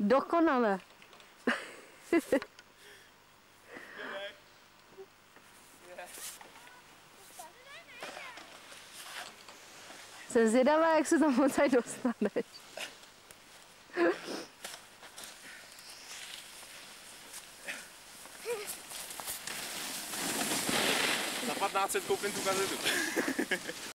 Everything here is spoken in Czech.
Dokonale. Jsem zvědavá, jak se tam odsaď dostaneš. Za 15 koupím tu kazetu.